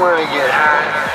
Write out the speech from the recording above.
wanna get high?